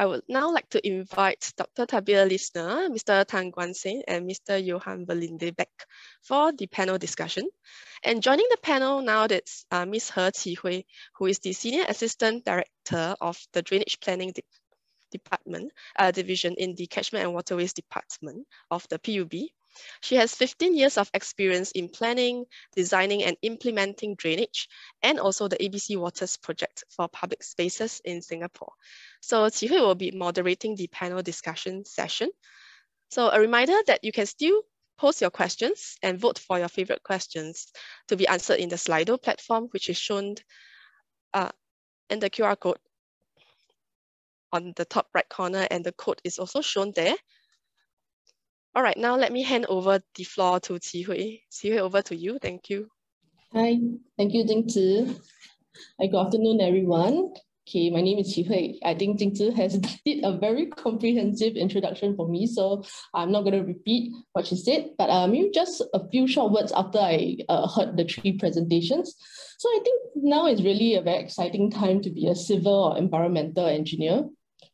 I would now like to invite Dr. Tabea Lissner, Mr. Tan Nguan Sen, and Mr. Johan Verlinde back for the panel discussion. And joining the panel now that's uh, Ms. He Qi-Hui, who is the Senior Assistant Director of the Drainage Planning De Department uh, Division in the Catchment and Waterways Department of the PUB. She has 15 years of experience in planning, designing and implementing drainage, and also the ABC Waters project for public spaces in Singapore. So Qi-Hui will be moderating the panel discussion session. So a reminder that you can still post your questions and vote for your favorite questions to be answered in the Slido platform, which is shown uh, in the QR code on the top right corner and the code is also shown there. All right, now let me hand over the floor to Qi-Hui. Qi-Hui, over to you. Thank you. Hi, thank you, Jing Zi. Hi, good afternoon, everyone. Okay, my name is Qi-Hui. I think Jing Zi has did a very comprehensive introduction for me, so I'm not going to repeat what she said, but uh, maybe just a few short words after I uh, heard the three presentations. So I think now is really a very exciting time to be a civil or environmental engineer,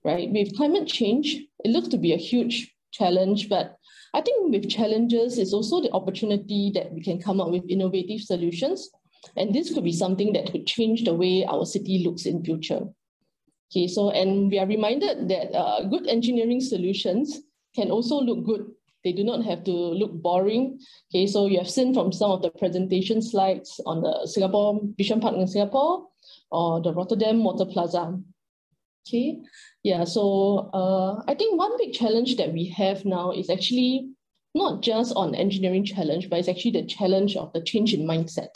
right? With climate change, it looks to be a huge challenge, but I think with challenges, it's also the opportunity that we can come up with innovative solutions. And this could be something that could change the way our city looks in future. Okay, so, and we are reminded that uh, good engineering solutions can also look good. They do not have to look boring. Okay, so you have seen from some of the presentation slides on the Singapore Bishan Park in Singapore or the Rotterdam Water Plaza. Okay, yeah, so uh, I think one big challenge that we have now is actually not just on engineering challenge, but it's actually the challenge of the change in mindset.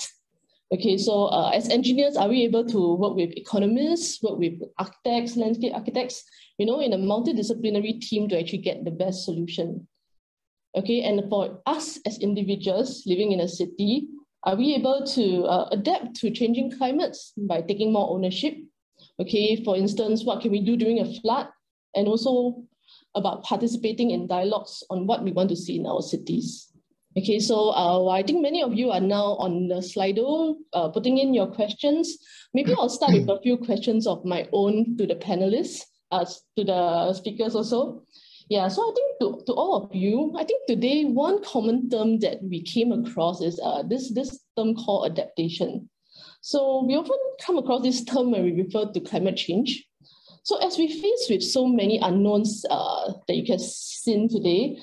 Okay, so uh, as engineers, are we able to work with economists, work with architects, landscape architects, you know, in a multidisciplinary team to actually get the best solution? Okay, and for us as individuals living in a city, are we able to uh, adapt to changing climates by taking more ownership Okay, for instance, what can we do during a flood? And also about participating in dialogues on what we want to see in our cities. Okay, so uh, I think many of you are now on the Slido uh, putting in your questions. Maybe I'll start with a few questions of my own to the panelists, uh, to the speakers also. Yeah, so I think to, to all of you, I think today one common term that we came across is uh, this, this term called adaptation. So we often come across this term when we refer to climate change. So as we face with so many unknowns uh, that you can see today,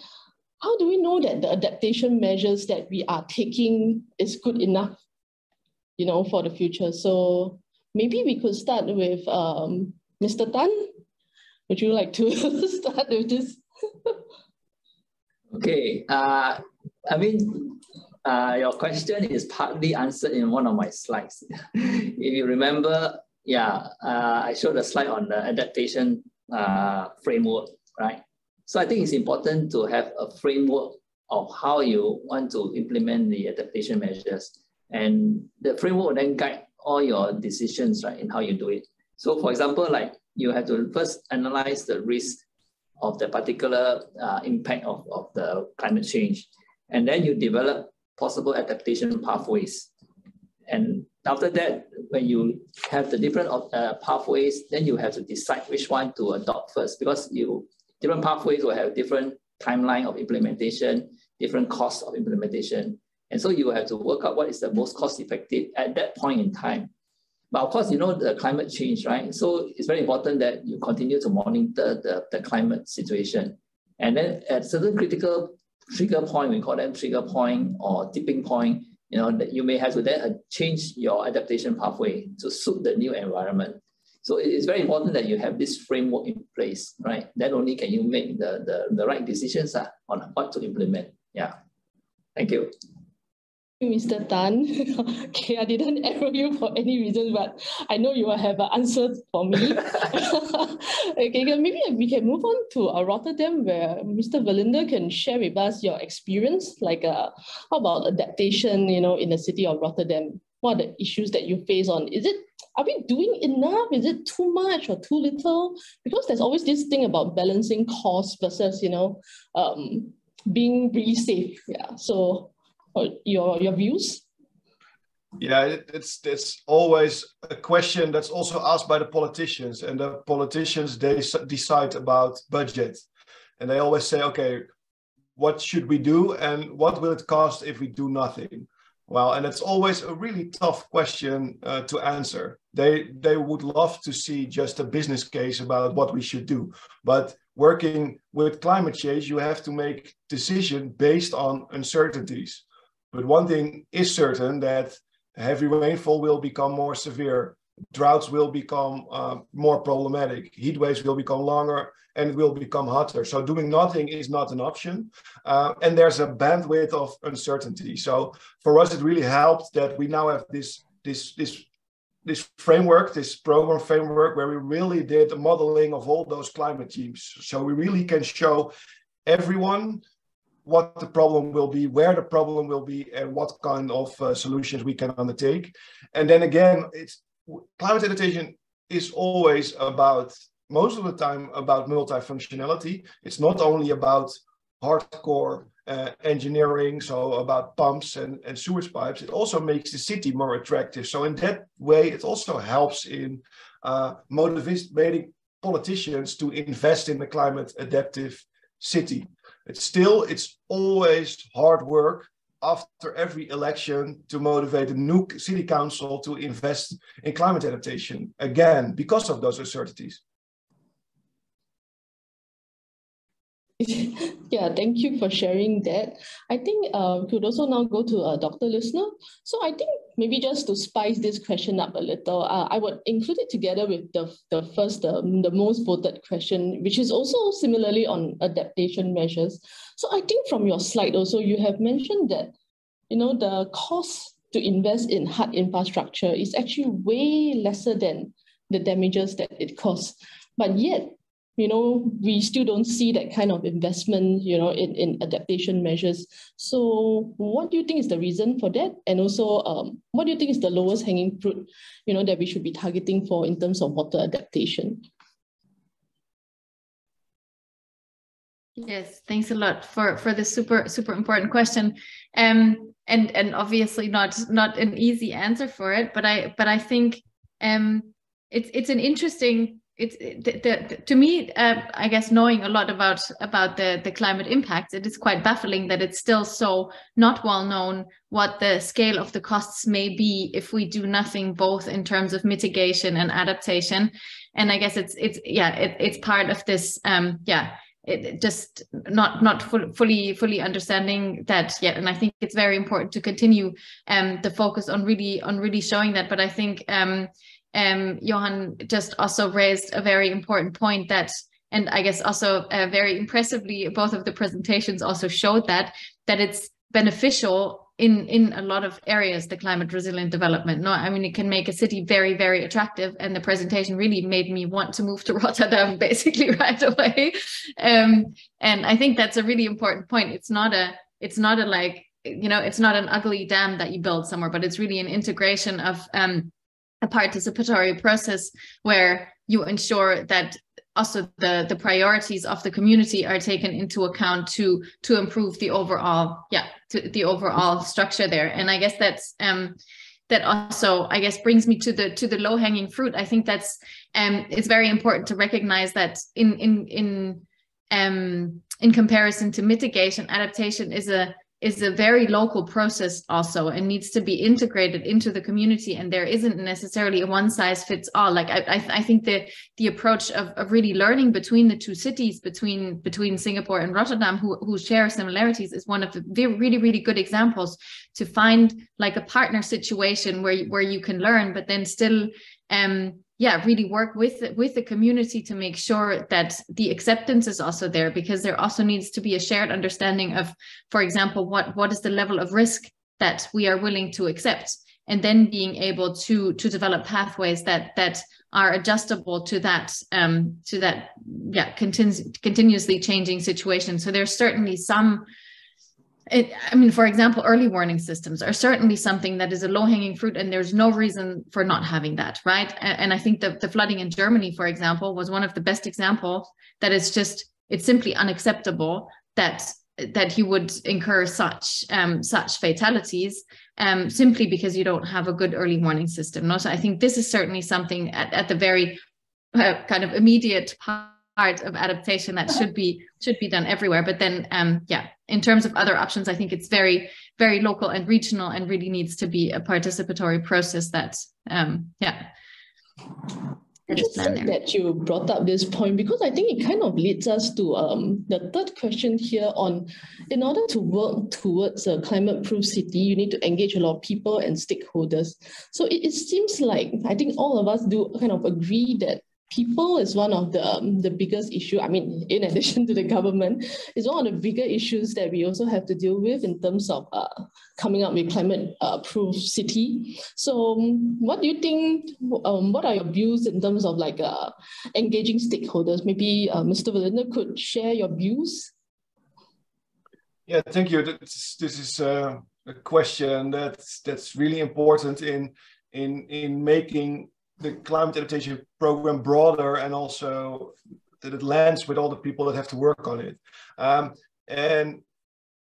how do we know that the adaptation measures that we are taking is good enough, you know, for the future? So maybe we could start with um, Mr. Tan. Would you like to start with this? okay. Uh, I mean, uh, your question is partly answered in one of my slides. if you remember, yeah, uh, I showed a slide on the adaptation uh, framework, right? So I think it's important to have a framework of how you want to implement the adaptation measures. And the framework will then guide all your decisions, right, in how you do it. So for example, like you have to first analyze the risk of the particular uh, impact of, of the climate change. And then you develop possible adaptation pathways. And after that, when you have the different uh, pathways, then you have to decide which one to adopt first because you different pathways will have different timeline of implementation, different costs of implementation. And so you have to work out what is the most cost effective at that point in time. But of course, you know the climate change, right? So it's very important that you continue to monitor the, the climate situation. And then at certain critical trigger point, we call them trigger point or tipping point, you know, that you may have to then change your adaptation pathway to suit the new environment. So it's very important that you have this framework in place, right? Then only can you make the, the, the right decisions uh, on what to implement. Yeah. Thank you. Mr. Tan. okay, I didn't arrow you for any reason, but I know you will have an answer for me. okay, maybe we can move on to uh, Rotterdam, where Mr. Verlinde can share with us your experience, like uh, how about adaptation, you know, in the city of Rotterdam? What are the issues that you face on? Is it, are we doing enough? Is it too much or too little? Because there's always this thing about balancing cost versus, you know, um, being really safe. Yeah, so your, your views? Yeah, it, it's it's always a question that's also asked by the politicians, and the politicians they decide about budget, and they always say, okay, what should we do, and what will it cost if we do nothing? Well, and it's always a really tough question uh, to answer. They they would love to see just a business case about what we should do, but working with climate change, you have to make decision based on uncertainties. But one thing is certain that heavy rainfall will become more severe, droughts will become uh, more problematic, heat waves will become longer, and it will become hotter. So doing nothing is not an option. Uh, and there's a bandwidth of uncertainty. So for us, it really helped that we now have this this this this framework, this program framework, where we really did modeling of all those climate teams. So we really can show everyone what the problem will be, where the problem will be, and what kind of uh, solutions we can undertake. And then again, it's climate adaptation is always about most of the time about multifunctionality. It's not only about hardcore uh, engineering, so about pumps and, and sewage pipes, it also makes the city more attractive. So in that way, it also helps in uh, motivating politicians to invest in the climate adaptive city. It's still, it's always hard work after every election to motivate a new city council to invest in climate adaptation again because of those uncertainties. yeah, thank you for sharing that. I think uh, we could also now go to uh, Dr. Lissner. So I think maybe just to spice this question up a little, uh, I would include it together with the, the first, the, the most voted question, which is also similarly on adaptation measures. So I think from your slide also, you have mentioned that, you know, the cost to invest in hard infrastructure is actually way lesser than the damages that it costs. But yet, you know, we still don't see that kind of investment, you know, in, in adaptation measures. So what do you think is the reason for that? And also, um, what do you think is the lowest hanging fruit, you know, that we should be targeting for in terms of water adaptation? Yes, thanks a lot for for this super super important question, um, and and obviously not not an easy answer for it, but I but I think um, it's it's an interesting it's the, the, to me uh, i guess knowing a lot about about the the climate impacts it is quite baffling that it's still so not well known what the scale of the costs may be if we do nothing both in terms of mitigation and adaptation. And i guess it's it's yeah it, it's part of this um yeah it just not not full, fully fully understanding that yet and i think it's very important to continue um the focus on really on really showing that. But i think um um, Johan just also raised a very important point that, and I guess also uh, very impressively, both of the presentations also showed that that it's beneficial in in a lot of areas the climate resilient development. No i mean it can make a city very very attractive and the presentation really made me want to move to rotterdam basically right away. Um, and i think that's a really important point. It's not a it's not a like you know it's not an ugly dam that you build somewhere but it's really an integration of um, a participatory process where you ensure that also the the priorities of the community are taken into account to to improve the overall yeah to the overall structure there. And i guess that's um that also i guess brings me to the to the low hanging fruit. I think that's um it's very important to recognize that in in in um in comparison to mitigation adaptation is a is a very local process also and needs to be integrated into the community and there isn't necessarily a one size fits all. Like i i, I think the the approach of, of really learning between the two cities between between singapore and rotterdam who, who share similarities is one of the really really good examples to find like a partner situation where where you can learn but then still um yeah really work with with the community to make sure that the acceptance is also there because there also needs to be a shared understanding of for example what what is the level of risk that we are willing to accept? And then being able to to develop pathways that that are adjustable to that um to that yeah continu- continuously changing situation. So there's certainly some it, I mean, for example, early warning systems are certainly something that is a low hanging fruit, and there's no reason for not having that, right? And, and I think the, the flooding in Germany, for example, was one of the best examples that it's just, it's simply unacceptable that that he would incur such um, such fatalities um, simply because you don't have a good early warning system. Not, I think this is certainly something at, at the very uh, kind of immediate part of adaptation that should be should be done everywhere. But then, um, yeah, in terms of other options, I think it's very very local and regional, and really needs to be a participatory process. That, um, yeah Interesting that you brought up this point because I think it kind of leads us to um, the third question here on in order to work towards a climate proof city, you need to engage a lot of people and stakeholders. So it, it seems like I think all of us do kind of agree that people is one of the um, the biggest issue i mean in addition to the government is one of the bigger issues that we also have to deal with in terms of uh, coming up with climate uh, proof city. So um, what do you think um, what are your views in terms of like uh, engaging stakeholders? Maybe uh, mr Verlinde could share your views. Yeah thank you. This, this is uh, a question that's that's really important in in in making the climate adaptation program broader and also that it lands with all the people that have to work on it. Um, and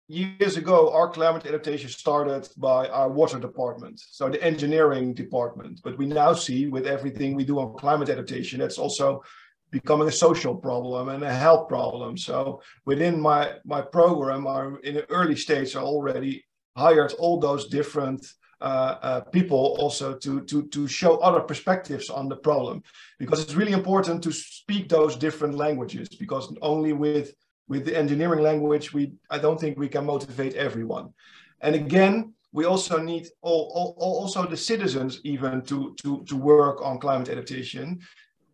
years ago, our climate adaptation started by our water department, so the engineering department. But we now see with everything we do on climate adaptation, that's also becoming a social problem and a health problem. So within my my program, our in the early stage, I already hired all those different Uh, uh, people also to, to, to show other perspectives on the problem. Because it's really important to speak those different languages because only with with the engineering language we I don't think we can motivate everyone. And again we also need all, all, also the citizens even to, to, to work on climate adaptation.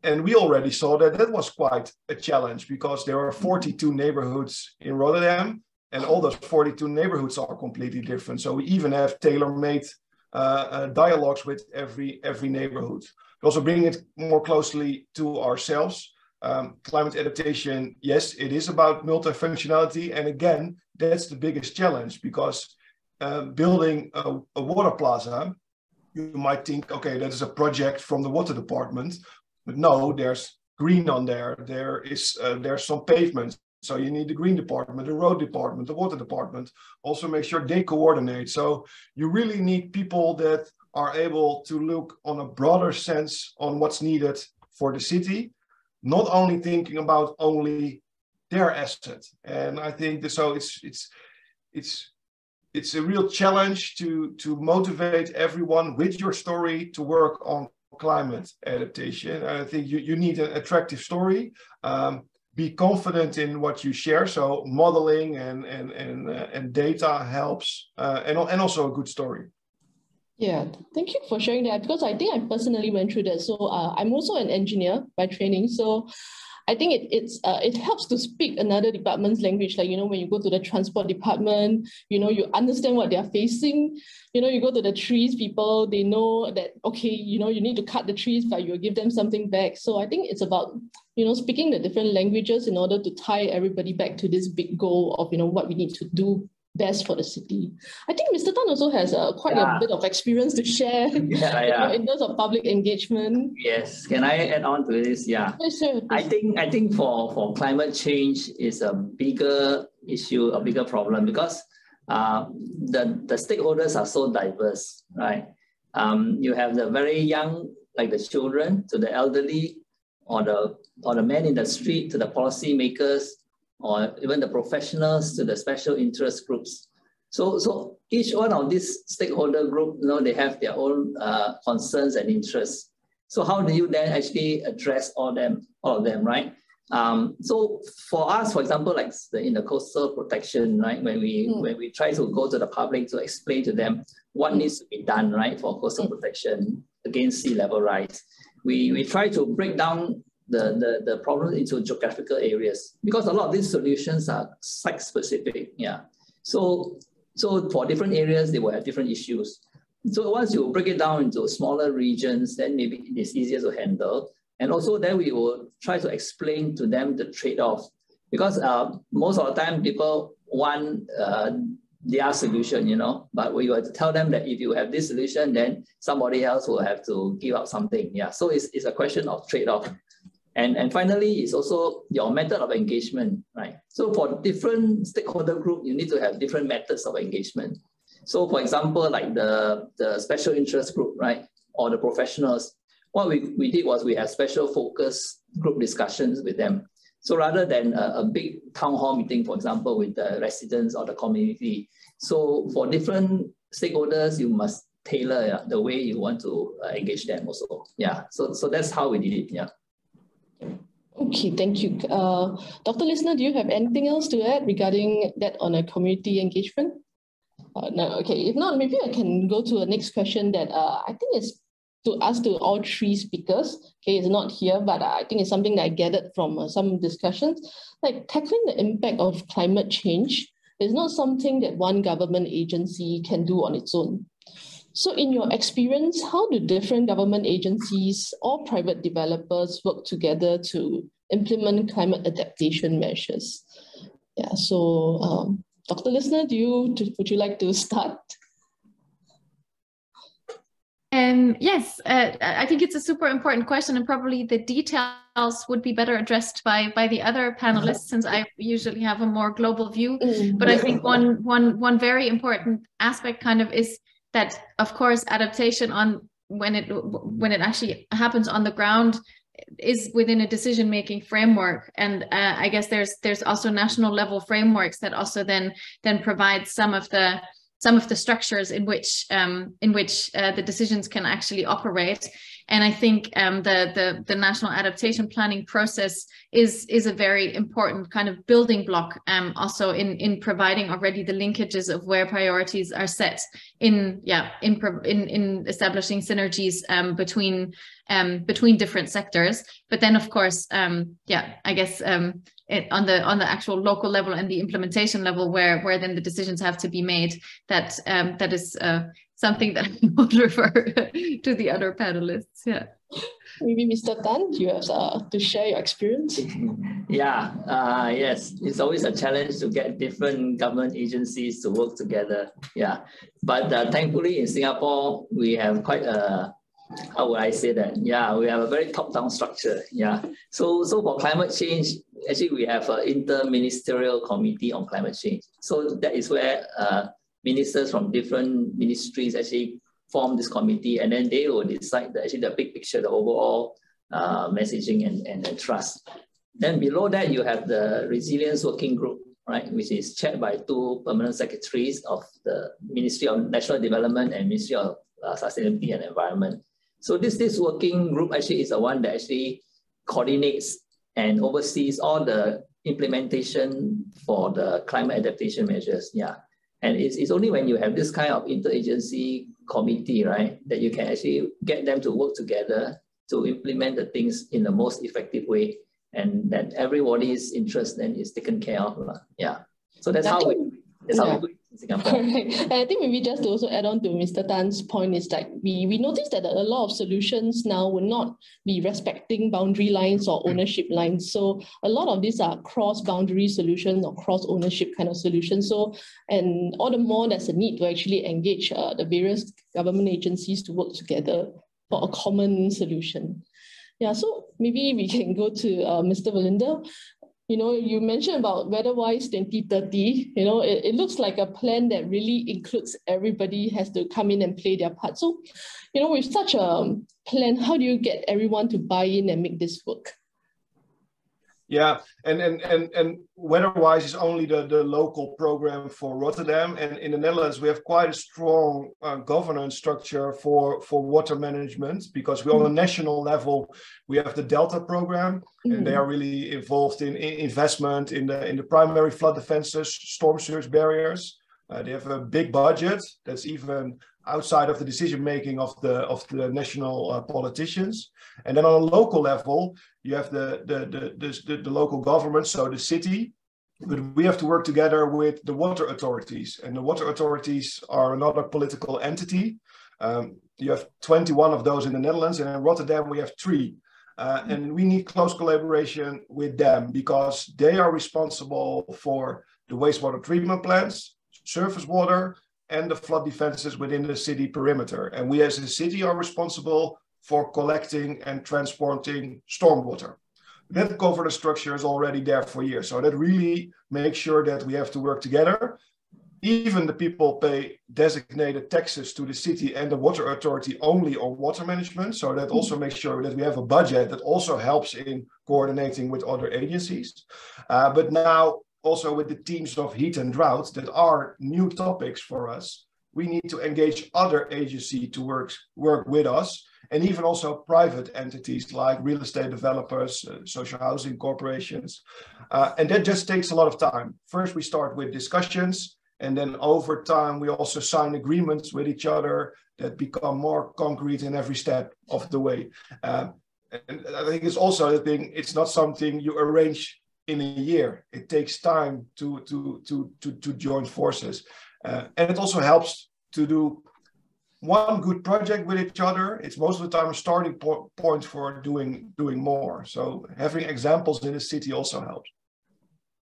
And we already saw that that was quite a challenge because there are 42 neighborhoods in Rotterdam and all those 42 neighborhoods are completely different. So we even have tailor-made uh, uh, dialogues with every every neighborhood. We also bring it more closely to ourselves. Um, climate adaptation, yes, it is about multifunctionality, and again, that's the biggest challenge because uh, building a, a water plaza, you might think, okay, that is a project from the water department, but no, there's green on there. There is uh, there's some pavements. So you need the green department, the road department, the water department. Also make sure they coordinate. So you really need people that are able to look on a broader sense on what's needed for the city, not only thinking about only their asset. And I think that, so it's it's it's it's a real challenge to to motivate everyone with your story to work on climate adaptation. And I think you, you need an attractive story. Um, be confident in what you share. So modeling and and and uh, and data helps, uh, and and also a good story. Yeah, thank you for sharing that because I think I personally went through that. So uh, I'm also an engineer by training. So I think it, it's uh, it helps to speak another department's language. Like you know, when you go to the transport department, you know, you understand what they are facing. You know, you go to the trees people, they know that okay, you know, you need to cut the trees, but you give them something back. So I think it's about you know speaking the different languages in order to tie everybody back to this big goal of you know what we need to do best for the city. I think Mr. Tan also has uh, quite yeah. a bit of experience to share yeah, yeah. in terms of public engagement. Yes, can I add on to this? Yeah, yes, sir. I think I think for for climate change is a bigger issue, a bigger problem because uh, the the stakeholders are so diverse, right? Um, you have the very young, like the children, to the elderly, or the or the men in the street, to the policymakers, or even the professionals to the special interest groups. So, so each one of these stakeholder group, you know, they have their own uh, concerns and interests. So how do you then actually address all them, all of them, right? Um, so for us, for example, like the, in the coastal protection, right, when we mm. when we try to go to the public to explain to them what needs to be done, right, for coastal mm. protection against sea level rise, we we try to break down the, the, the problem into geographical areas because a lot of these solutions are site specific. Yeah. So, so for different areas, they will have different issues. So once you break it down into smaller regions, then maybe it is easier to handle. And also then we will try to explain to them the trade-off because uh, most of the time people want uh, their solution, you know, but we to tell them that if you have this solution, then somebody else will have to give up something. Yeah, so it's, it's a question of trade-off. And, and finally, it's also your method of engagement, right? So for different stakeholder group, you need to have different methods of engagement. So for example, like the, the special interest group, right? Or the professionals, what we, we did was we had special focus group discussions with them. So rather than a, a, big town hall meeting, for example, with the residents or the community, so for different stakeholders, you must tailor the way you want to uh, engage them also. Yeah, so, so that's how we did it, yeah. Okay, thank you. Uh, Dr. Lissner, do you have anything else to add regarding that on a community engagement? Uh, no, okay, if not, maybe I can go to the next question that uh, I think is to ask to all three speakers. Okay, it's not here, but I think it's something that I gathered from uh, some discussions. Like tackling the impact of climate change is not something that one government agency can do on its own. So in your experience, how do different government agencies or private developers work together to implement climate adaptation measures? Yeah, so um, Dr. Lissner, do you, would you like to start? Um, yes, uh, I think it's a super important question, and probably the details would be better addressed by by the other panelists, since I usually have a more global view. Mm. But I think one one one very important aspect kind of is that, of course, adaptation on when it when it actually happens on the ground is within a decision making framework. And uh, i guess there's there's also national level frameworks that also then then provide some of the some of the structures in which um, in which uh, the decisions can actually operate. And I think um, the, the, the national adaptation planning process is is a very important kind of building block. Um, also in in providing already the linkages of where priorities are set in yeah in in in establishing synergies um, between um, between different sectors. But then of course um, yeah I guess it, on the on the actual local level and the implementation level where where then the decisions have to be made that um, that is uh, something that I would refer to the other panelists yeah. Maybe Mr. Tan you have uh, to share your experience? Yeah uh, yes. It's always a challenge to get different government agencies to work together yeah. But uh, thankfully in Singapore we have quite a how would I say that? Yeah, we have a very top-down structure. Yeah. So so for climate change, actually we have an inter-ministerial committee on climate change. So that is where uh, ministers from different ministries actually form this committee and then they will decide the, actually the big picture, the overall uh, messaging and, and, and trust. Then below that, you have the resilience working group, right, which is chaired by two permanent secretaries of the Ministry of National Development and Ministry of uh, Sustainability and Environment. So this, this working group actually is the one that actually coordinates and oversees all the implementation for the climate adaptation measures. Yeah. And it's, it's only when you have this kind of interagency committee, right, that you can actually get them to work together to implement the things in the most effective way and that everybody's interest then is taken care of. Yeah. So that's how we that's how we Singapore. Correct. And I think maybe just to also add on to Mr. Tan's point is that we, we noticed that a lot of solutions now will not be respecting boundary lines or ownership lines. So a lot of these are cross-boundary solutions or cross-ownership kind of solutions. So, and all the more there's a need to actually engage uh, the various government agencies to work together for a common solution. Yeah, so maybe we can go to uh, Mr. Verlinde you know, you mentioned about Weatherwise 2030, you know, it, it looks like a plan that really includes everybody has to come in and play their part. So, you know, with such a plan, how do you get everyone to buy in and make this work? Yeah, and and and and Weatherwise is only the, the local program for Rotterdam, and in the Netherlands we have quite a strong uh, governance structure for for water management because we mm-hmm. on a national level we have the Delta program, mm-hmm. and they mm-hmm. are really involved in, in, investment in the in the primary flood defenses, storm surge barriers. Uh, they have a big budget that's even outside of the decision making of the of the national uh, politicians. And then on a local level, you have the the, the the, the local government, so the city. But we have to work together with the water authorities, and the water authorities are another political entity. Um, you have 21 of those in the Netherlands, and in Rotterdam we have three. Uh, and we need close collaboration with them because they are responsible for the wastewater treatment plants, surface water, and the flood defenses within the city perimeter. And we as a city are responsible for collecting and transporting stormwater. that governance structure is already there for years. So that really makes sure that we have to work together. Even the people pay designated taxes to the city and the water authority only on water management. So that also makes sure that we have a budget that also helps in coordinating with other agencies. Uh, but now also with the teams of heat and drought that are new topics for us, we need to engage other agencies to work, work with us and even also private entities like real estate developers, uh, social housing corporations. Uh, and that just takes a lot of time. First, we start with discussions, and then over time, we also sign agreements with each other that become more concrete in every step of the way. Uh, and I think it's also the thing, it's not something you arrange in a year. It takes time to, to, to, to, to join forces. Uh, and it also helps to do one good project with each other, it's most of the time a starting po point for doing doing more. So having examples in the city also helps.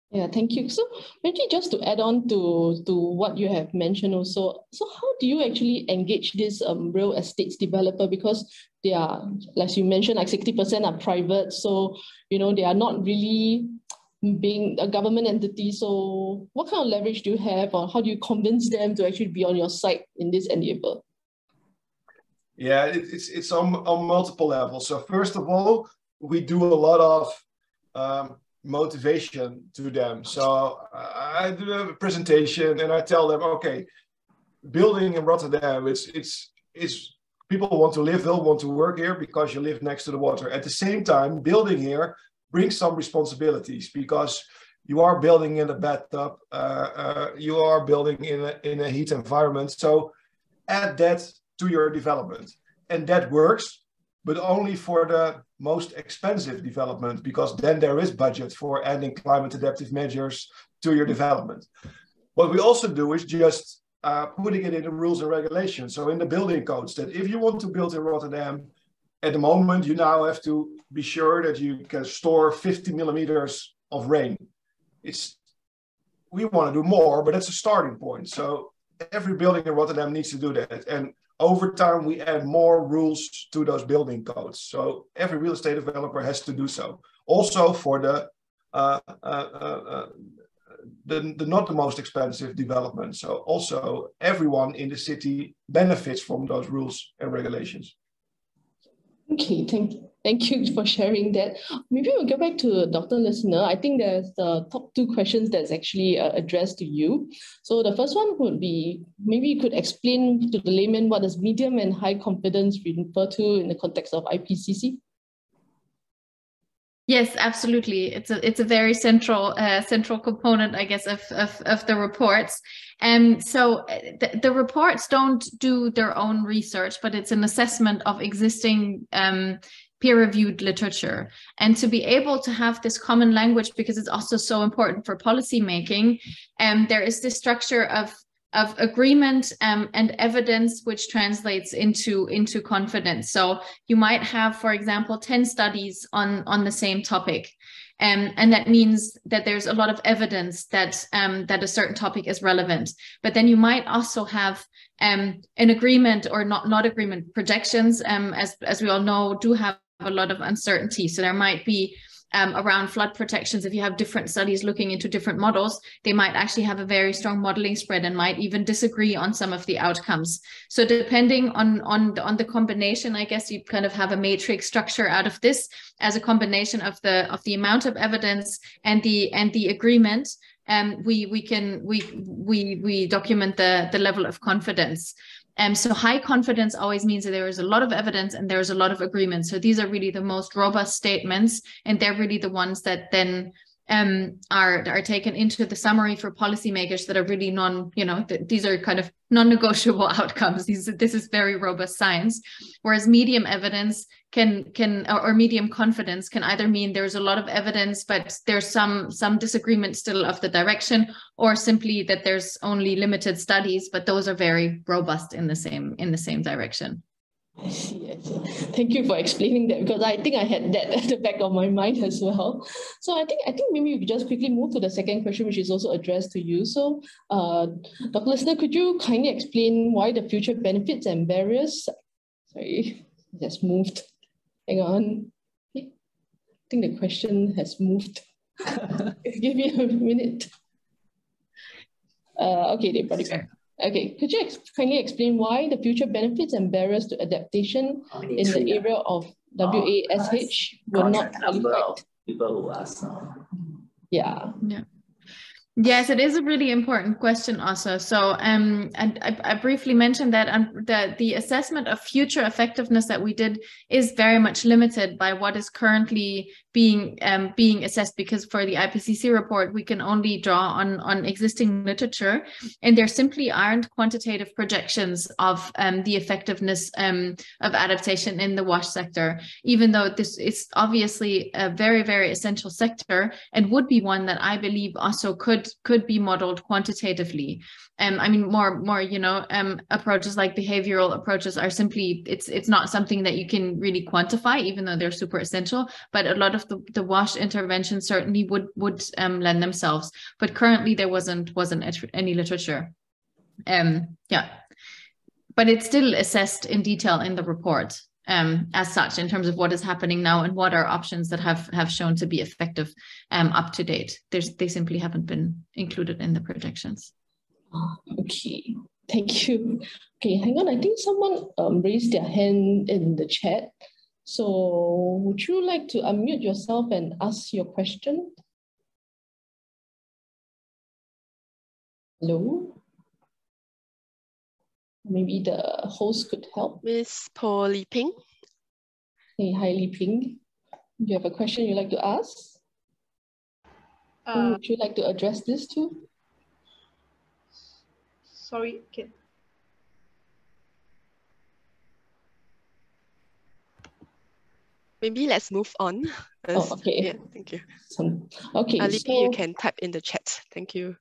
Yeah, thank you. So maybe just to add on to, to what you have mentioned also, so how do you actually engage this um, real estates developer? Because they are, as you mentioned, like 60% are private. So, you know, they are not really being a government entity. So what kind of leverage do you have or how do you convince them to actually be on your side in this endeavor? Yeah, it, it's it's on on multiple levels. So first of all, we do a lot of um, motivation to them. So I do a presentation and I tell them, okay, building in Rotterdam, it's it's it's people want to live, they'll want to work here because you live next to the water. At the same time, building here brings some responsibilities because you are building in a bathtub, uh, uh, you are building in a in a heat environment. So add that to your development. And that works, but only for the most expensive development, because then there is budget for adding climate adaptive measures to your development. What we also do is just uh, putting it in the rules and regulations. So in the building codes, that if you want to build in Rotterdam, at the moment, you now have to be sure that you can store 50 millimeters of rain. It's we want to do more, but that's a starting point. So every building in Rotterdam needs to do that. And over time, we add more rules to those building codes. So every real estate developer has to do so. Also for the, uh, uh, uh, uh, the, the not the most expensive development. So also everyone in the city benefits from those rules and regulations. Okay, thank you. Thank you for sharing that. Maybe we'll go back to Dr. Lissner. I think there's the top two questions that's actually uh, addressed to you. So the first one would be, maybe you could explain to the layman what does medium and high confidence refer to in the context of IPCC? Yes, absolutely. It's a it's a very central uh, central component, I guess, of of, of the reports. And um, so uh, the, the reports don't do their own research, but it's an assessment of existing um, peer-reviewed literature and to be able to have this common language because it's also so important for policy making um, there is this structure of of agreement um, and evidence which translates into into confidence. So you might have for example 10 studies on on the same topic um, and that means that there's a lot of evidence that um, that a certain topic is relevant. But then you might also have um, an agreement or not not agreement. Projections um, as as we all know do have a lot of uncertainty. So there might be um, around flood protections, if you have different studies looking into different models, they might actually have a very strong modeling spread and might even disagree on some of the outcomes. So depending on, on, the, on the combination, I guess you kind of have a matrix structure out of this as a combination of the of the amount of evidence and the and the agreement. Um, we we can we we we document the the level of confidence. Um, so high confidence always means that there is a lot of evidence and there's a lot of agreement. So these are really the most robust statements, and they're really the ones that then um, are are taken into the summary for policymakers that are really non, you know, th- these are kind of non-negotiable outcomes. These this is very robust science, whereas medium evidence can can or medium confidence can either mean there's a lot of evidence, but there's some some disagreement still of the direction, or simply that there's only limited studies, but those are very robust in the same in the same direction. I see, I see. Thank you for explaining that because I think I had that at the back of my mind as well. So I think I think maybe we could just quickly move to the second question, which is also addressed to you. So, uh, Dr. Lissner, could you kindly explain why the future benefits and barriers? Sorry, just moved. Hang on. I think the question has moved. Give me a minute. Uh, okay, they it back. Okay, could you ex kindly explain why the future benefits and barriers to adaptation in the area of WASH oh, were not qualified? People who ask. Yeah. Yeah. Yes, it is a really important question also. So um, and I, I briefly mentioned that um, the, the assessment of future effectiveness that we did is very much limited by what is currently being um, being assessed because for the IPCC report, we can only draw on, on existing literature and there simply aren't quantitative projections of um, the effectiveness um, of adaptation in the WASH sector, even though this is obviously a very, very essential sector and would be one that I believe also could could be modeled quantitatively um, I mean, more, more, you know, um, approaches like behavioral approaches are simply, it's, it's not something that you can really quantify, even though they're super essential. But a lot of the, the WASH intervention certainly would, would um, lend themselves. But currently there wasn't, wasn't any literature. Um, yeah, but it's still assessed in detail in the report. Um, as such, in terms of what is happening now and what are options that have have shown to be effective um, up to date. There's, they simply haven't been included in the projections. Okay, thank you. Okay, hang on. I think someone um, raised their hand in the chat. So would you like to unmute yourself and ask your question? Hello? Maybe the host could help. Miss Paul Li Ping. Hey, hi Li Ping. You have a question you'd like to ask? Uh, Who would you like to address this to? sorry, okay. Maybe let's move on. Oh, okay. Yeah, thank you. okay. Alipi, so, you can type in the chat. Thank you.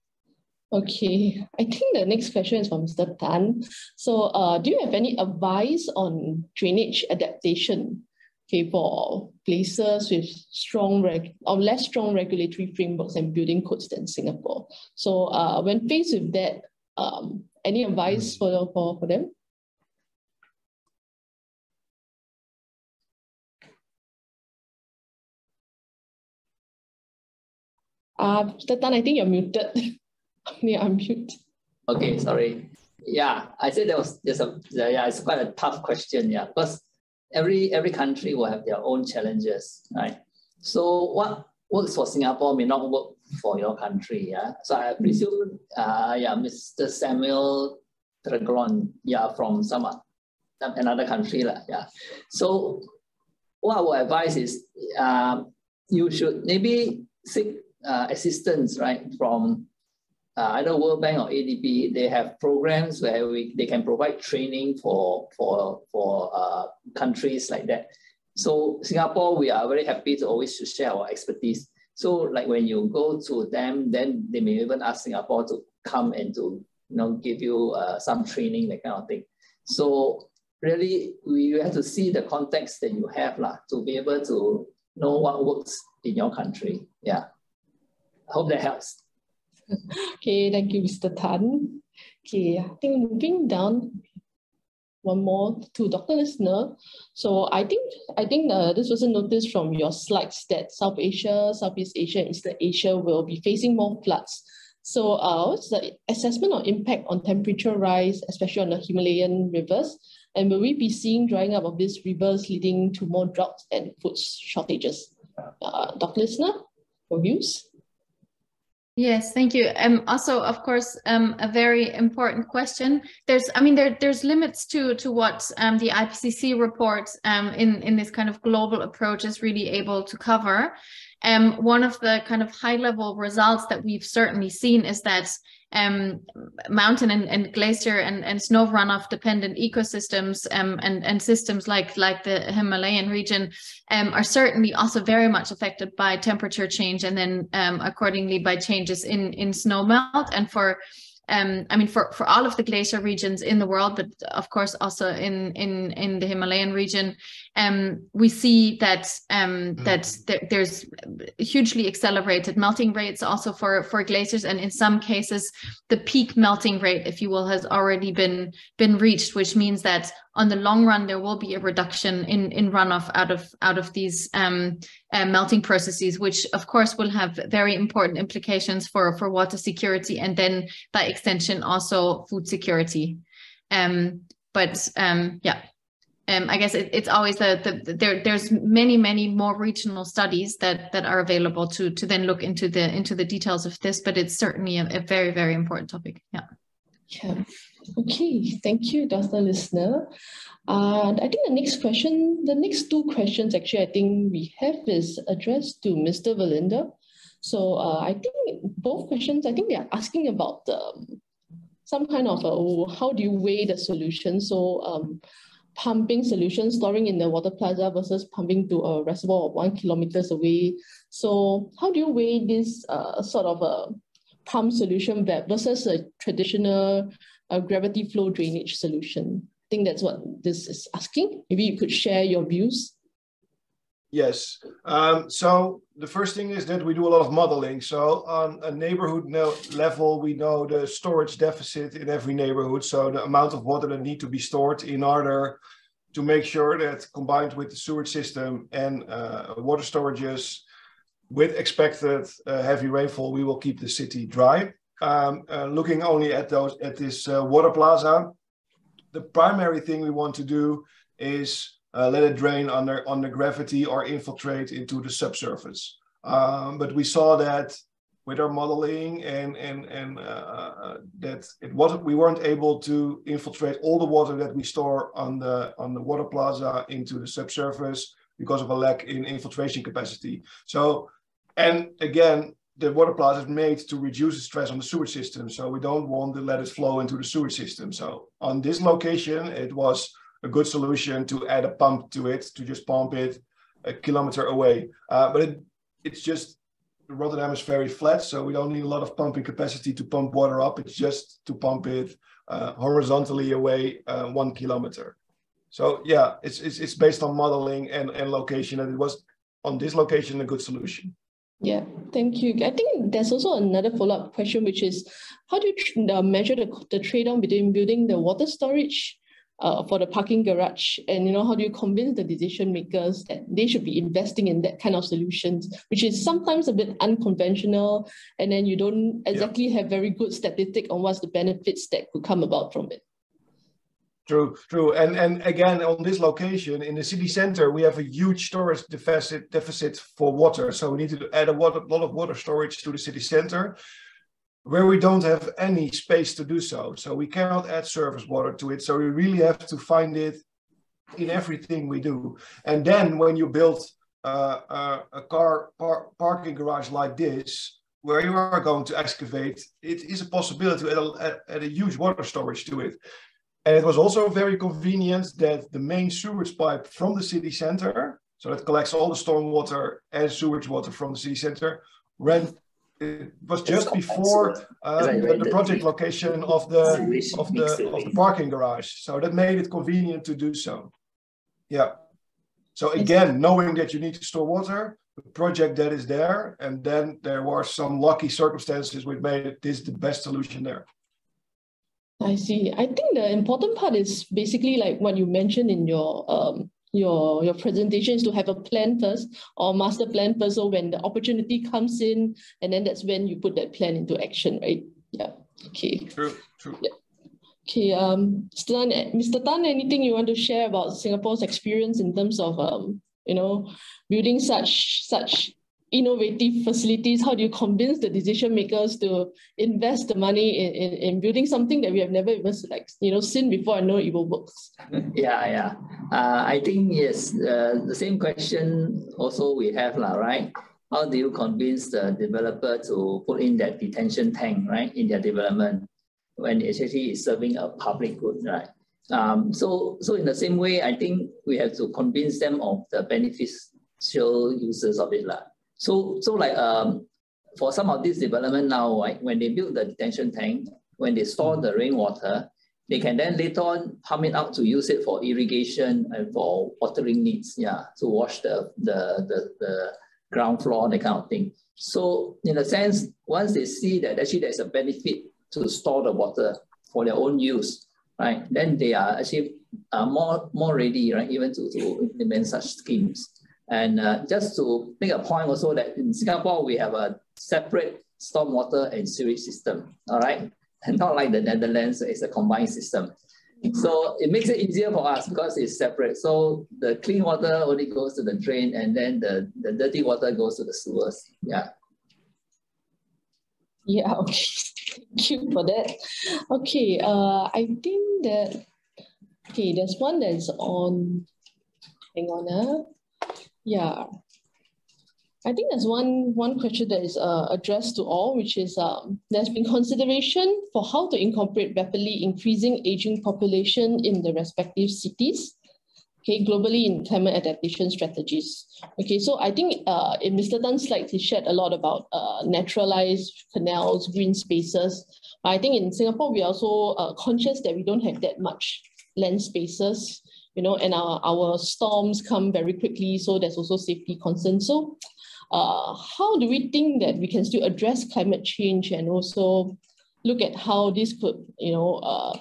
Okay, I think the next question is from Mr. Tan. So, uh, do you have any advice on drainage adaptation? Okay, for places with strong reg or less strong regulatory frameworks and building codes than Singapore. So, uh, when faced with that, um, any advice for, for, for them? Uh, Mr. Tan, I think you're muted. yeah, unmute. Okay, sorry. Yeah, I said there was there's a yeah, it's quite a tough question. Yeah, because every every country will have their own challenges, right? So what works for Singapore may not work for your country. Yeah. So I presume, uh, yeah, Mr. Samuel Tragron, yeah, from some another country, lah. Yeah. So what I would advise is, um, you should maybe seek uh, assistance, right, from uh, either World Bank or ADB. They have programs where we they can provide training for for for uh, countries like that. So Singapore, we are very happy to always to share our expertise. So like when you go to them, then they may even ask Singapore to come and to you know give you uh, some training, that kind of thing. So really, we have to see the context that you have lah, to be able to know what works in your country. Yeah. I hope that helps. Okay, thank you, Mr. Tan. Okay, I think moving down, one more to Dr. Lissner. So I think I think uh, this was a notice from your slides that South Asia, Southeast Asia, Eastern Asia will be facing more floods. So uh, what's the assessment or impact on temperature rise, especially on the Himalayan rivers? And will we be seeing drying up of these rivers leading to more droughts and food shortages? Uh, Dr. Lissner, your views? Yes, thank you. Um, also, of course, um, a very important question. There's, I mean, there, there's limits to to what um, the IPCC report um, in in this kind of global approach is really able to cover. Um, one of the kind of high level results that we've certainly seen is that um, mountain and, and, glacier and, and snow runoff dependent ecosystems um, and, and systems like, like the Himalayan region um, are certainly also very much affected by temperature change and then um, accordingly by changes in, in snow melt. And for um, I mean, for, for all of the glacier regions in the world, but of course also in in in the Himalayan region, um, we see that um, mm. that th there's hugely accelerated melting rates also for for glaciers, and in some cases, the peak melting rate, if you will, has already been been reached, which means that on the long run there will be a reduction in in runoff out of out of these um, uh, melting processes which of course will have very important implications for for water security and then by extension also food security. Um, but um, yeah um, I guess it, it's always the, the, there. There's many, many more regional studies that that are available to to then look into the into the details of this. But it's certainly a, a very, very important topic. Yeah. Yeah. Okay. Thank you, Dr. Lissner. Uh, I think the next question, the next two questions, actually, I think we have is addressed to Mr. Verlinde. So uh, I think both questions, I think they are asking about um, some kind of a, how do you weigh the solution? So um, pumping solution, storing in the water plaza versus pumping to a reservoir of one kilometers away. So how do you weigh this uh, sort of a pump solution versus a traditional uh, gravity flow drainage solution? I think that's what this is asking. Maybe you could share your views. Yes. Um, so the first thing is that we do a lot of modeling. So on a neighborhood no level, we know the storage deficit in every neighborhood. So the amount of water that need to be stored in order to make sure that combined with the sewage system and uh, water storages with expected uh, heavy rainfall, we will keep the city dry. Um, uh, looking only at those at this uh, water plaza, the primary thing we want to do is uh, let it drain under under gravity or infiltrate into the subsurface. Um, but we saw that with our modeling and and and uh, uh, that it wasn't we weren't able to infiltrate all the water that we store on the on the water plaza into the subsurface because of a lack in infiltration capacity. So and again, the water plaza is made to reduce the stress on the sewage system. So we don't want to let it flow into the sewage system. So on this location, it was a good solution to add a pump to it, to just pump it a kilometer away. Uh, but it, it's just Rotterdam is very flat, so we don't need a lot of pumping capacity to pump water up. It's just to pump it uh, horizontally away uh, one kilometer. So yeah, it's, it's it's based on modeling and and location, and it was on this location a good solution. Yeah, thank you. I think there's also another follow-up question, which is how do you uh, measure the, the trade-off between building the water storage uh, for the parking garage and you know how do you convince the decision makers that they should be investing in that kind of solutions which is sometimes a bit unconventional and then you don't exactly yeah. have very good statistic on what's the benefits that could come about from it True, true. And and again, on this location in the city center, we have a huge storage deficit deficit for water. So we need to add a lot, a lot of water storage to the city center where we don't have any space to do so. So we cannot add surface water to it. So we really have to find it in everything we do. And then when you build uh, uh, a car par parking garage like this, where you are going to excavate, it is a possibility to add a, add a huge water storage to it. And it was also very convenient that the main sewage pipe from the city center, so that collects all the stormwater and sewage water from the city center, ran it was just before uh, the, the, project location of the of the of the parking garage. So that made it convenient to do so. Yeah. So again knowing that you need to store water the project that is there and then there were some lucky circumstances which made this the best solution there. I see. I think the important part is basically like what you mentioned in your um, your your presentation is to have a plan first or master plan first. So when the opportunity comes in, and then that's when you put that plan into action, right? Yeah. Okay. True. True. Yeah. Okay. Um, Mr. Tan, Mr. Tan, anything you want to share about Singapore's experience in terms of um, you know, building such such innovative facilities? How do you convince the decision makers to invest the money in, in, in building something that we have never even like you know seen before and know it will work? Yeah, yeah. Uh, I think yes. Uh, the same question also we have lah, right? How do you convince the developer to put in that detention tank, right, in their development when it actually is serving a public good, right? Um, so, so in the same way, I think we have to convince them of the beneficial uses of it, lah. So, so like um, for some of this development now, right, when they build the detention tank, when they store the rainwater, they can then later on pump it out to use it for irrigation and for watering needs, yeah, to wash the, the, the, the ground floor, that kind of thing. So in a sense, once they see that actually there's a benefit to store the water for their own use, right, then they are actually uh, more, more ready, right, even to, to implement such schemes. And uh, just to make a point also that in Singapore, we have a separate stormwater and sewage system, all right? And not like the Netherlands, it's a combined system. So it makes it easier for us because it's separate. So the clean water only goes to the drain and then the, the dirty water goes to the sewers. Yeah. Yeah, okay. Thank you for that. Okay, uh, I think that, okay, there's one that's on, hang on, uh, yeah. I think there's one, one question that is uh, addressed to all, which is um, there's been consideration for how to incorporate rapidly increasing aging population in the respective cities, okay, globally in climate adaptation strategies. Okay, so I think uh, in Mr. Tan's slides, he shared a lot about uh, naturalized canals, green spaces. But I think in Singapore, we are also uh, conscious that we don't have that much land spaces, you know, and our, our storms come very quickly, so there's also safety concerns. So uh, how do we think that we can still address climate change and also look at how this could, you know, uh,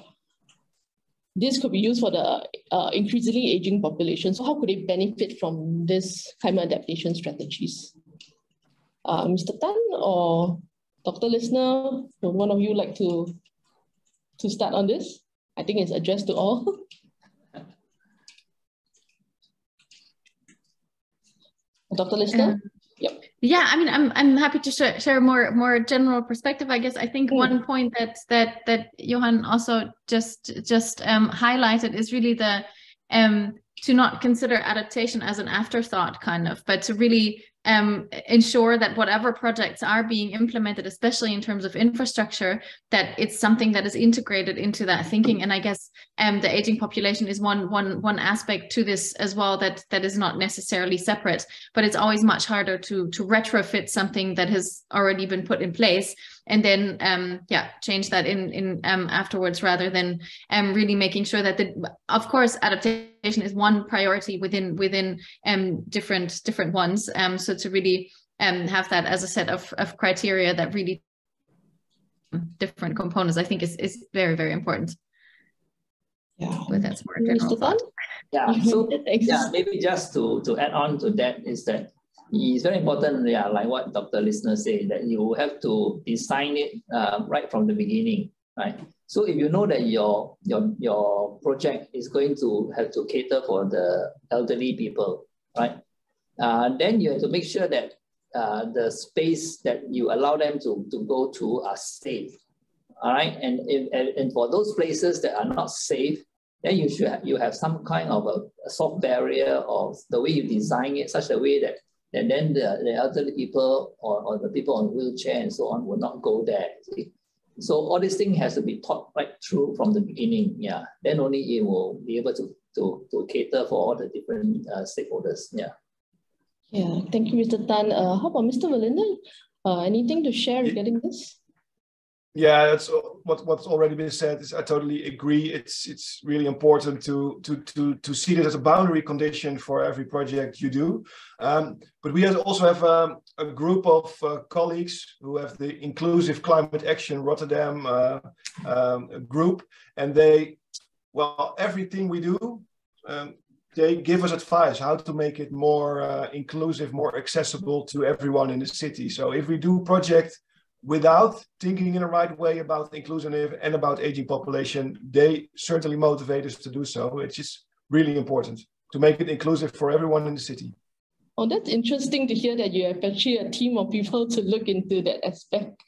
this could be used for the uh, increasingly aging population. So how could they benefit from this climate adaptation strategies? Uh, Mr. Tan or Dr. Lissner, would one of you like to, to start on this? I think it's addressed to all. Dr. Lissner? Um, Yep. Yeah, I mean, I'm I'm happy to share, share more more general perspective. I guess I think mm. one point that that that Johan also just just um, highlighted is really the um, to not consider adaptation as an afterthought, kind of, but to really um, ensure that whatever projects are being implemented, especially in terms of infrastructure, that it's something that is integrated into that thinking. And I guess um, the aging population is one one one aspect to this as well that that is not necessarily separate, but it's always much harder to to retrofit something that has already been put in place and then um, yeah change that in in um, afterwards rather than um, really making sure that the of course adaptation is one priority within within um, different different ones um, so to really um, have that as a set of, of criteria that really different components I think is is very very important yeah but that's more general thought. yeah so yeah maybe just to to add on to that is that it's very important, yeah, like what Dr. Lissner said, that you have to design it uh, right from the beginning, right? So if you know that your, your, your project is going to have to cater for the elderly people, right? Uh, then you have to make sure that uh, the space that you allow them to, to go to are safe, all right? And, if, and for those places that are not safe, then you should have, you have some kind of a, a soft barrier or the way you design it such a way that and then the, the elderly people or, or the people on wheelchair and so on will not go there. See? So all these things has to be taught right through from the beginning. Yeah, then only it will be able to to, to cater for all the different uh, stakeholders. Yeah. Yeah, thank you, Mr. Tan. Uh, how about Mr. Verlinde? Uh, anything to share regarding this? Yeah, that's what what's already been said. Is I totally agree. It's it's really important to to to to see this as a boundary condition for every project you do. Um, but we also have um, a group of uh, colleagues who have the Inclusive Climate Action Rotterdam uh, um, group, and they, well, everything we do, um, they give us advice how to make it more uh, inclusive, more accessible to everyone in the city. So if we do project without thinking in the right way about inclusive and about aging population, they certainly motivate us to do so. It's just really important to make it inclusive for everyone in the city. Oh, that's interesting to hear that you have actually a team of people to look into that aspect.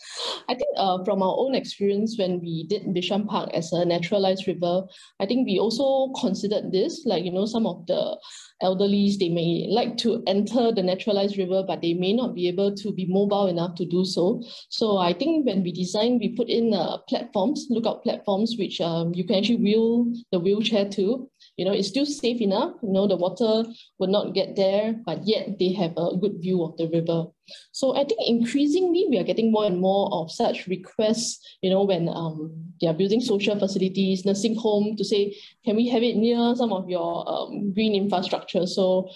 I think uh, from our own experience when we did Bishan Park as a naturalized river, I think we also considered this, like, you know, some of the elderlies, they may like to enter the naturalized river, but they may not be able to be mobile enough to do so. So I think when we design, we put in uh, platforms, lookout platforms, which um, you can actually wheel the wheelchair to you know, it's still safe enough. You know, the water will not get there, but yet they have a good view of the river. So I think increasingly we are getting more and more of such requests, you know, when um, they are building social facilities, nursing home to say, can we have it near some of your um, green infrastructure? So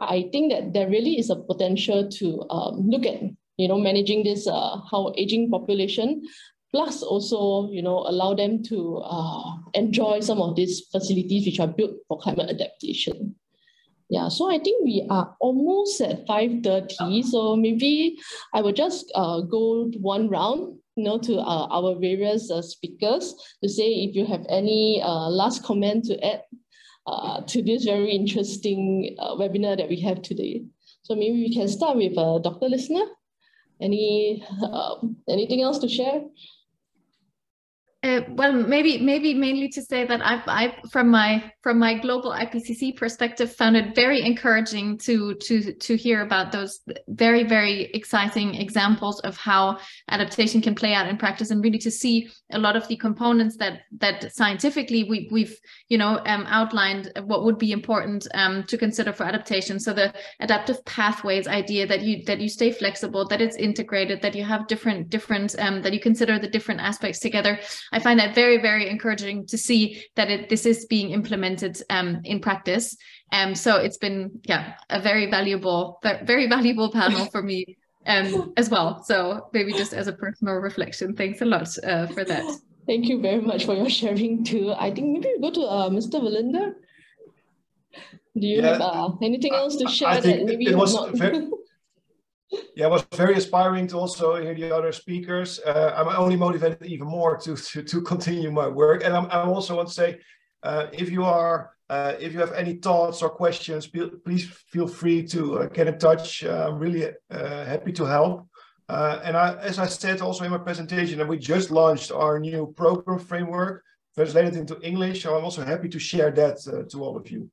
I think that there really is a potential to um, look at, you know, managing this uh, how aging population plus also, you know, allow them to uh, enjoy some of these facilities which are built for climate adaptation. Yeah, so I think we are almost at 5.30. So maybe I will just uh, go one round you know, to uh, our various uh, speakers to say if you have any uh, last comment to add uh, to this very interesting uh, webinar that we have today. So maybe we can start with Dr. Lissner. Any, um, anything else to share? Uh, well, maybe maybe mainly to say that I, I from my from my global IPCC perspective found it very encouraging to to to hear about those very very exciting examples of how adaptation can play out in practice and really to see a lot of the components that that scientifically we we've you know um, outlined what would be important um, to consider for adaptation. So the adaptive pathways idea that you that you stay flexible, that it's integrated, that you have different different um, that you consider the different aspects together. I find that very, very encouraging to see that it, this is being implemented um, in practice. Um, so it's been, yeah, a very valuable, very valuable panel for me um, as well. So maybe just as a personal reflection, thanks a lot uh, for that. Thank you very much for your sharing too. I think maybe we go to uh, Mr. Verlinde. Do you yeah, have uh, anything else to share that maybe it was not... very, yeah, it was very inspiring to also hear the other speakers. Uh, I'm only motivated even more to, to, to continue my work. And I'm, I also want to say, uh, if you are, uh, if you have any thoughts or questions, please feel free to uh, get in touch. Uh, I'm really uh, happy to help. and I, as I said also in my presentation, and we just launched our new program framework, translated into English. So I'm also happy to share that to all of you.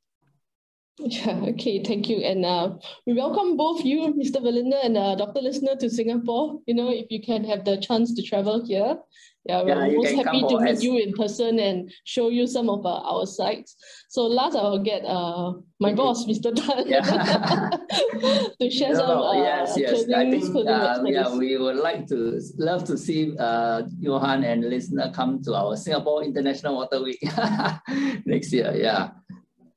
Yeah, okay, thank you. And uh, we welcome both you, Mr. Verlinde and uh, Dr. Lissner to Singapore. You know, if you can have the chance to travel here. Yeah, we're yeah, most happy to meet you in person and show you some of uh, our sites. So last I will get uh, my boss, Mr. Tan, to share no, some uh, yes, yes. I think uh, yeah, we would like to love to see uh, Johan and Lissner come to our Singapore International Water Week next year. Yeah.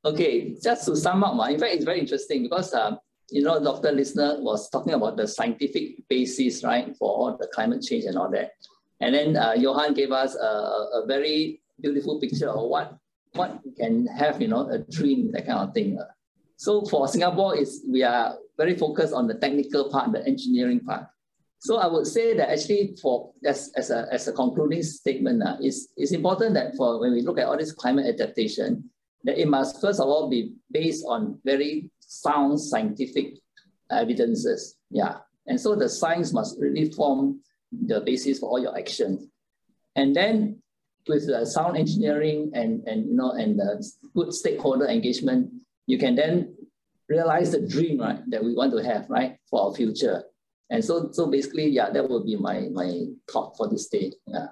Okay, just to sum up, in fact, it's very interesting because, uh, you know, Dr. Lissner was talking about the scientific basis, right, for all the climate change and all that. And then uh, Johan gave us a, a very beautiful picture of what, what can have, you know, a dream, that kind of thing. So for Singapore, is we are very focused on the technical part, the engineering part. So I would say that actually for as, as, a, as a concluding statement, uh, it's, it's important that for when we look at all this climate adaptation, that it must first of all be based on very sound scientific evidences. Yeah. And so the science must really form the basis for all your actions. And then with the sound engineering and, and you know and the good stakeholder engagement, you can then realize the dream right that we want to have right for our future. And so so basically, yeah, that will be my my talk for this day. Yeah.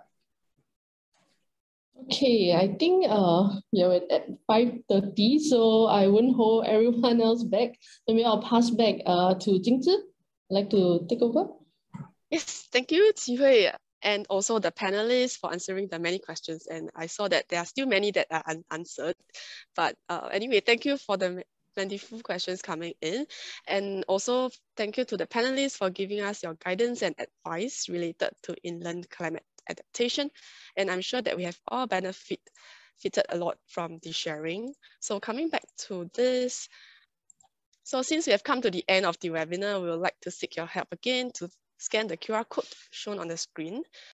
Okay, I think uh, you're at 5.30, so I won't hold everyone else back. Maybe I'll pass back uh, to Jingzi. like to take over? Yes, thank you, Qihui, and also the panelists for answering the many questions. And I saw that there are still many that are unanswered. But uh, anyway, thank you for the plentiful questions coming in. And also thank you to the panelists for giving us your guidance and advice related to inland climate adaptation. And I'm sure that we have all benefit, benefited a lot from the sharing. So coming back to this, so since we have come to the end of the webinar, we would like to seek your help again to scan the QR code shown on the screen